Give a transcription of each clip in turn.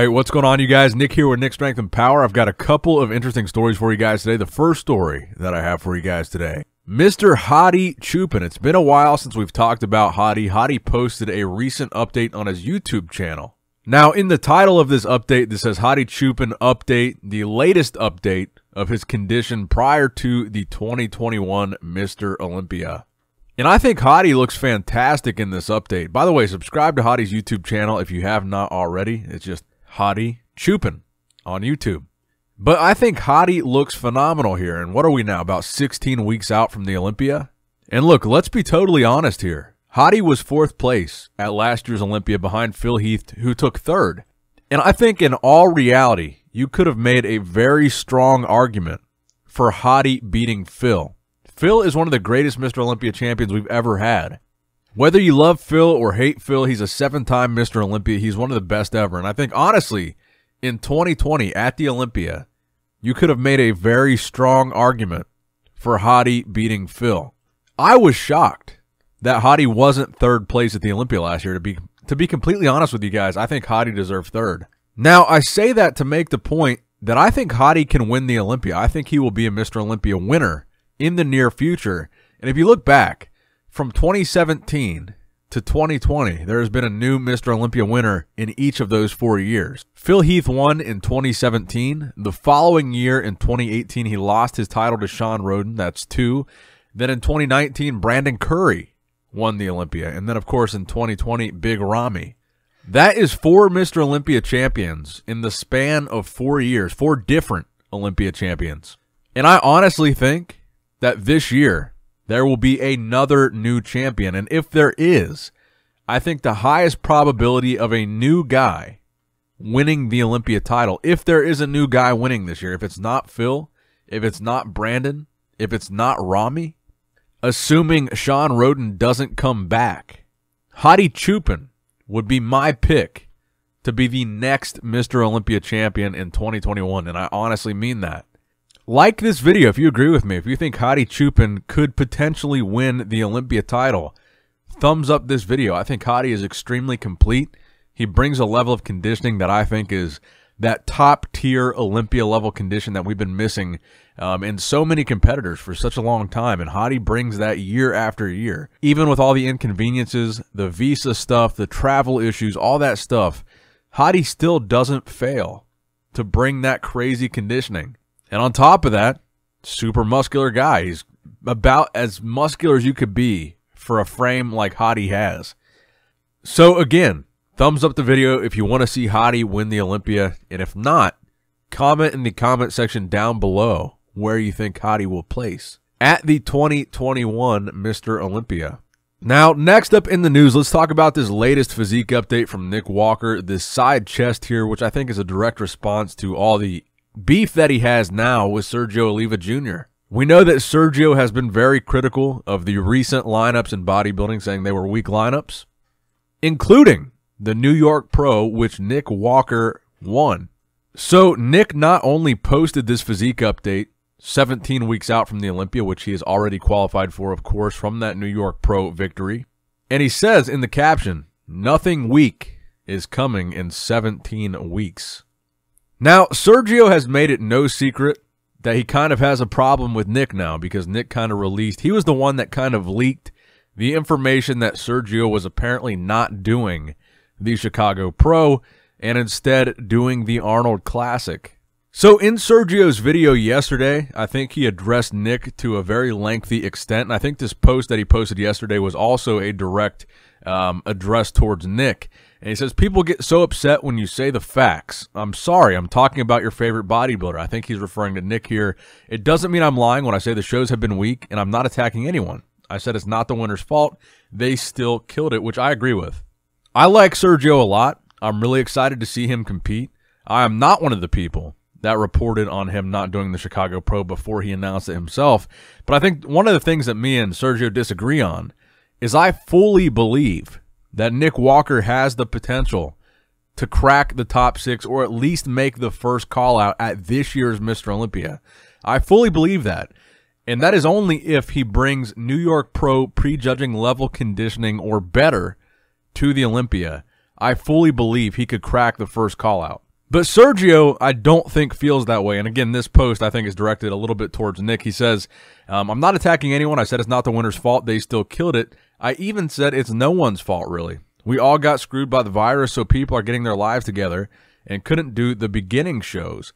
right, what's going on, you guys? Nick here with Nick Strength and Power. I've got a couple of interesting stories for you guys today. The first story that I have for you guys today Mr. Hadi Choopan. It's been a while since we've talked about Hadi. Hadi posted a recent update on his YouTube channel. Now, in the title of this update, this says Hadi Choopan update, the latest update of his condition prior to the 2021 Mr. Olympia. And I think Hadi looks fantastic in this update. By the way, subscribe to Hadi's YouTube channel if you have not already. It's just Hadi Choopan on YouTube. But I think Hadi looks phenomenal here. And what are we now, about 16 weeks out from the Olympia? And look, let's be totally honest here. Hadi was fourth place at last year's Olympia behind Phil Heath, who took third. And I think in all reality, you could have made a very strong argument for Hadi beating Phil. Phil is one of the greatest Mr. Olympia champions we've ever had. Whether you love Phil or hate Phil, he's a seven time Mr. Olympia. He's one of the best ever. And I think, honestly, in 2020 at the Olympia, you could have made a very strong argument for Hadi beating Phil. I was shocked that Hadi wasn't third place at the Olympia last year. To be to be completely honest with you guys, I think Hadi deserved third. Now I say that to make the point that I think Hadi can win the Olympia. I think he will be a Mr. Olympia winner in the near future. And if you look back from 2017 to 2020, there has been a new Mr. Olympia winner in each of those four years. Phil Heath won in 2017. The following year, in 2018, he lost his title to Sean Rhoden. That's two. Then in 2019, Brandon Curry won the Olympia. And then, of course, in 2020, Big Ramy. That is four Mr. Olympia champions in the span of four years, four different Olympia champions. And I honestly think that this year there will be another new champion. And if there is, I think the highest probability of a new guy winning the Olympia title, if there is a new guy winning this year, if it's not Phil, if it's not Brandon, if it's not Ramy, assuming Sean Rhoden doesn't come back, Hadi Choopan would be my pick to be the next Mr. Olympia champion in 2021. And I honestly mean that. Like this video if you agree with me. If you think Hadi Choopan could potentially win the Olympia title, thumbs up this video. I think Hadi is extremely complete. He brings a level of conditioning that I think is that top tier Olympia level condition that we've been missing um, in so many competitors for such a long time. And Hadi brings that year after year. Even with all the inconveniences, the visa stuff, the travel issues, all that stuff, Hadi still doesn't fail to bring that crazy conditioning. And on top of that, super muscular guy. He's about as muscular as you could be for a frame like Hadi has. So again, thumbs up the video if you want to see Hadi win the Olympia. And if not, comment in the comment section down below where you think Hadi will place at the 2021 Mr. Olympia. Now, next up in the news, let's talk about this latest physique update from Nick Walker. This side chest here, which I think is a direct response to all the beef that he has now with Sergio Oliva Jr. We know that Sergio has been very critical of the recent lineups in bodybuilding, saying they were weak lineups, including the New York Pro, which Nick Walker won. So Nick not only posted this physique update 17 weeks out from the Olympia, which he has already qualified for, of course, from that New York Pro victory, and he says in the caption, nothing weak is coming in 17 weeks. Now, Sergio has made it no secret that he kind of has a problem with Nick now because Nick kind of released, he was the one that kind of leaked the information that Sergio was apparently not doing the Chicago Pro and instead doing the Arnold Classic. So in Sergio's video yesterday, I think he addressed Nick to a very lengthy extent. And I think this post that he posted yesterday was also a direct um, address towards Nick. And he says, People get so upset when you say the facts. I'm sorry, I'm talking about your favorite bodybuilder. I think he's referring to Nick here. It doesn't mean I'm lying when I say the shows have been weak, and I'm not attacking anyone. I said it's not the winner's fault. They still killed it, which I agree with. I like Sergio a lot. I'm really excited to see him compete. I am not one of the people that reported on him not doing the Chicago Pro before he announced it himself. But I think one of the things that me and Sergio disagree on is I fully believe that Nick Walker has the potential to crack the top six or at least make the first call out at this year's Mr. Olympia. I fully believe that. And that is only if he brings New York Pro prejudging level conditioning or better to the Olympia. I fully believe he could crack the first call out. But Sergio, I don't think feels that way. And again, this post I think is directed a little bit towards Nick. He says, um, I'm not attacking anyone. I said it's not the winner's fault. They still killed it. I even said it's no one's fault, really. We all got screwed by the virus, so people are getting their lives together and couldn't do the beginning shows.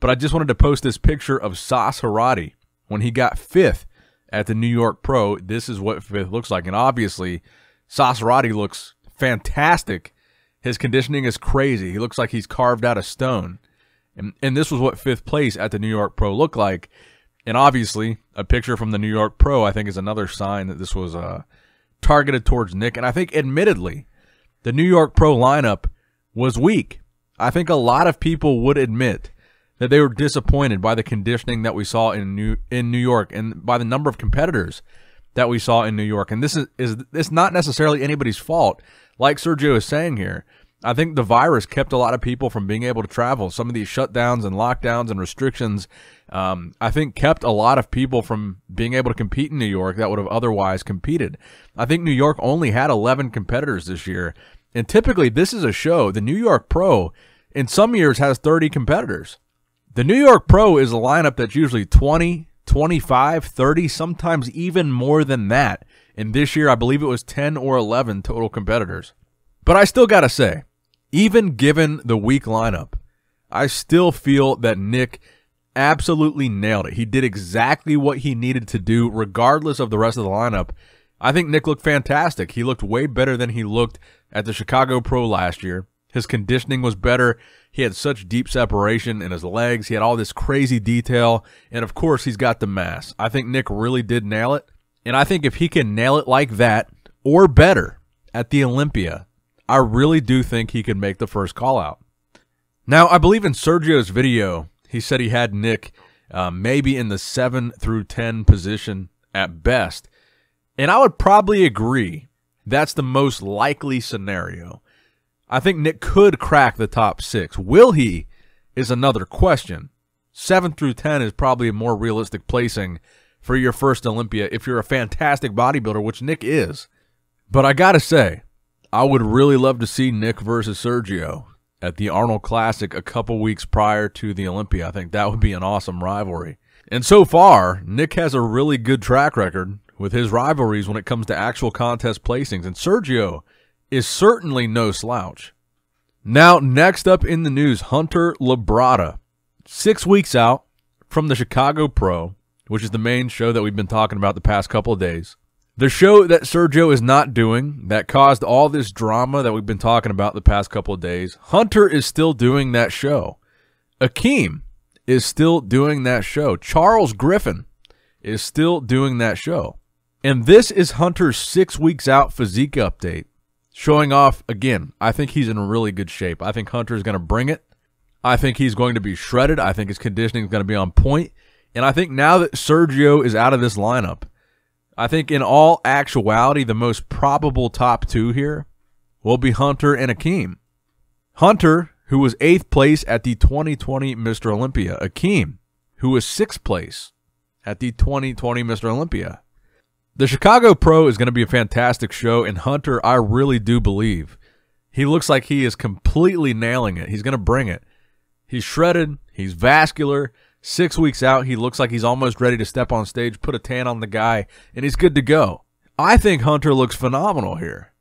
But I just wanted to post this picture of Sas Harati when he got fifth at the New York Pro. This is what fifth looks like. And obviously, Sas Harati looks fantastic his conditioning is crazy. He looks like he's carved out of stone. And, and this was what fifth place at the New York Pro looked like. And obviously, a picture from the New York Pro, I think, is another sign that this was uh, targeted towards Nick. And I think, admittedly, the New York Pro lineup was weak. I think a lot of people would admit that they were disappointed by the conditioning that we saw in New in New York and by the number of competitors that we saw in New York. And this is is this not necessarily anybody's fault like Sergio is saying here, I think the virus kept a lot of people from being able to travel. Some of these shutdowns and lockdowns and restrictions, um, I think, kept a lot of people from being able to compete in New York that would have otherwise competed. I think New York only had 11 competitors this year. And typically, this is a show. The New York Pro, in some years, has 30 competitors. The New York Pro is a lineup that's usually 20, 25, 30, sometimes even more than that. And this year, I believe it was 10 or 11 total competitors. But I still got to say, even given the weak lineup, I still feel that Nick absolutely nailed it. He did exactly what he needed to do, regardless of the rest of the lineup. I think Nick looked fantastic. He looked way better than he looked at the Chicago Pro last year. His conditioning was better. He had such deep separation in his legs. He had all this crazy detail. And of course, he's got the mass. I think Nick really did nail it. And I think if he can nail it like that or better at the Olympia, I really do think he could make the first call out. Now, I believe in Sergio's video, he said he had Nick uh, maybe in the 7 through 10 position at best. And I would probably agree that's the most likely scenario. I think Nick could crack the top six. Will he is another question. 7 through 10 is probably a more realistic placing for your first Olympia if you're a fantastic bodybuilder, which Nick is. But I got to say, I would really love to see Nick versus Sergio at the Arnold Classic a couple weeks prior to the Olympia. I think that would be an awesome rivalry. And so far, Nick has a really good track record with his rivalries when it comes to actual contest placings, and Sergio is certainly no slouch. Now, next up in the news, Hunter Labrada. Six weeks out from the Chicago Pro, which is the main show that we've been talking about the past couple of days. The show that Sergio is not doing that caused all this drama that we've been talking about the past couple of days, Hunter is still doing that show. Akim is still doing that show. Charles Griffin is still doing that show. And this is Hunter's six weeks out physique update, showing off again. I think he's in really good shape. I think Hunter is going to bring it. I think he's going to be shredded. I think his conditioning is going to be on point. And I think now that Sergio is out of this lineup, I think in all actuality, the most probable top two here will be Hunter and Akim. Hunter, who was eighth place at the 2020 Mr. Olympia. Akim, who was sixth place at the 2020 Mr. Olympia. The Chicago Pro is going to be a fantastic show, and Hunter, I really do believe. He looks like he is completely nailing it. He's going to bring it. He's shredded, he's vascular, Six weeks out, he looks like he's almost ready to step on stage, put a tan on the guy, and he's good to go. I think Hunter looks phenomenal here.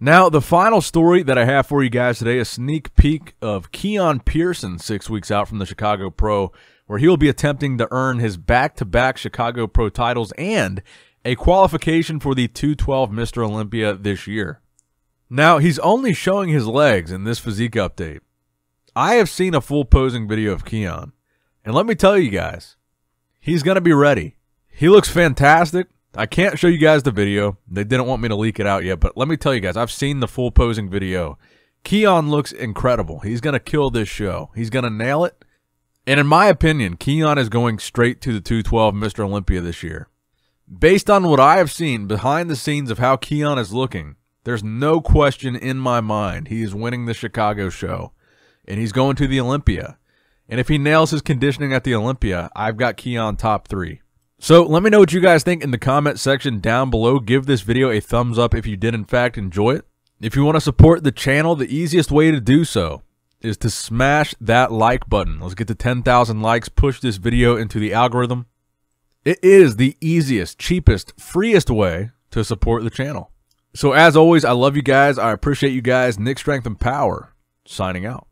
Now, the final story that I have for you guys today, a sneak peek of Keone Pearson six weeks out from the Chicago Pro, where he will be attempting to earn his back-to-back Chicago Pro titles and a qualification for the 212 Mr. Olympia this year. Now, he's only showing his legs in this physique update. I have seen a full posing video of Keone. And let me tell you guys, he's going to be ready. He looks fantastic. I can't show you guys the video. They didn't want me to leak it out yet, but let me tell you guys, I've seen the full posing video. Keone looks incredible. He's going to kill this show. He's going to nail it. And in my opinion, Keone is going straight to the 212 Mr. Olympia this year. Based on what I have seen behind the scenes of how Keone is looking, there's no question in my mind he is winning the Chicago show. And he's going to the Olympia. And if he nails his conditioning at the Olympia, I've got Keone top three. So let me know what you guys think in the comment section down below. Give this video a thumbs up if you did in fact enjoy it. If you want to support the channel, the easiest way to do so is to smash that like button. Let's get to 10,000 likes, push this video into the algorithm. It is the easiest, cheapest, freest way to support the channel. So as always, I love you guys. I appreciate you guys. Nick Strength and Power signing out.